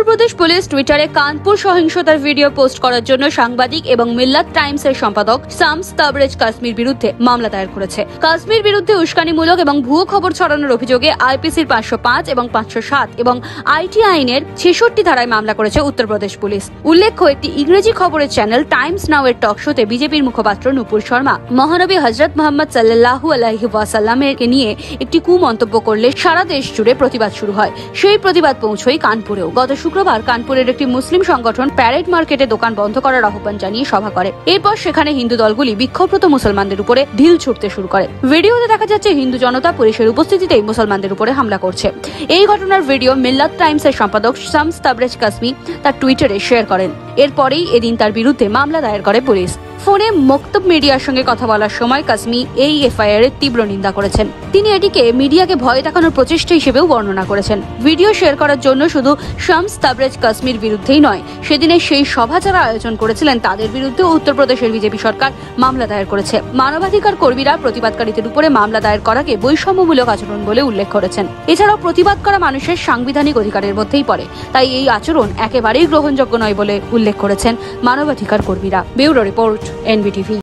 Uttar Pradesh police টুইটারে কানপুর সহিংসতার video post করার জন্য সাংবাদিক এবং মিল্লাত টাইমস এর সম্পাদক সামস তাবরেজ কাশ্মীর বিরুদ্ধে মামলা দায়ের করেছে। কাশ্মীর বিরুদ্ধে উস্কানিমূলক এবং ভুয়ো খবর ছড়ানোর অভিযোগে আইপিসির পাঁচশো পাঁচ এবং পাঁচশো সাত এবং আইটি আইনের ছেষট্টি ধারায় মামলা করেছে উত্তরপ্রদেশ পুলিশ। উল্লেখ্য, একটি ইংরেজি খবরের চ্যানেল টাইমস নাও এর টক শোতে বিজেপির মুখপাত্র নুপুর শর্মা, মহানবী হজরত মোহাম্মদ সাল্লাহু আলাইহি ওয়াসাল্লামের নিয়ে একটি কুমন্তব্য করলে সারা দেশ জুড়ে প্রতিবাদ শুরু হয়। সেই প্রতিবাদ পৌঁছয় কানপুরেও। গত শুক্রবার কানপুরের একটি মুসলিম সংগঠন প্যারেড মার্কেটে দোকান বন্ধ করার আহ্বান জানিয়ে সভা করে। এরপর সেখানে হিন্দু দলগুলি বিক্ষোভরত মুসলমানদের উপরে ঢিল ছুটতে শুরু করে। ভিডিওতে দেখা যাচ্ছে হিন্দু জনতা পুলিশের উপস্থিতিতেই মুসলমানদের উপরে হামলা করছে। এই ঘটনার ভিডিও মিল্লাত টাইমসের সম্পাদক শামস তাবরেজ কাসমি তার টুইটারে শেয়ার করেন। এরপরেই এদিন তার বিরুদ্ধে মামলা দায়ের করে পুলিশ। ফোনে মক্তব মিডিয়ার সঙ্গে কথা বলার সময় কাসমি এই এফআইআর এর তীব্র নিন্দা করেছেন। তিনি এটিকে মিডিয়াকে ভয় দেখানোর প্রচেষ্টা হিসেবেও বর্ণনা করেছেন। ভিডিও শেয়ার করার জন্য শুধু শামস তাবরেজ কাশ্মীর বিরুদ্ধেই নয়, সেদিনে সেই সভা যারা আয়োজন করেছিলেন তাদের বিরুদ্ধে উত্তরপ্রদেশের বিজেপি সরকার মামলা দায়ের করেছে। মানবাধিকার কর্মীরা প্রতিবাদকারীদের উপরে মামলা দায়ের করাকে বৈষম্যমূলক আচরণ বলে উল্লেখ করেছেন। এছাড়াও প্রতিবাদ করা মানুষের সাংবিধানিক অধিকারের মধ্যেই পড়ে। তাই এই আচরণ একেবারেই গ্রহণযোগ্য নয় বলে উল্লেখ করেছেন মানবাধিকার কর্মীরা। Bureau report. NBTV.